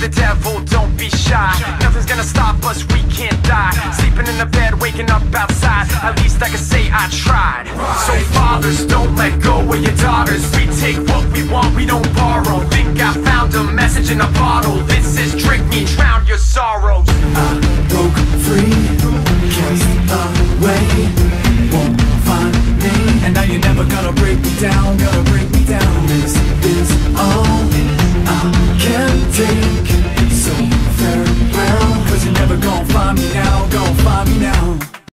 with the devil, don't be shy. Nothing's gonna stop us, we can't die. Sleeping in the bed, waking up outside. At least I can say I tried. So fathers, don't let go of your daughters. We take what we want, we don't borrow. Think I found a message in a bottle. This is drink me, drown your sorrows. I broke free, cast away. Won't find me. And now you're never gonna break me down, gonna break me down.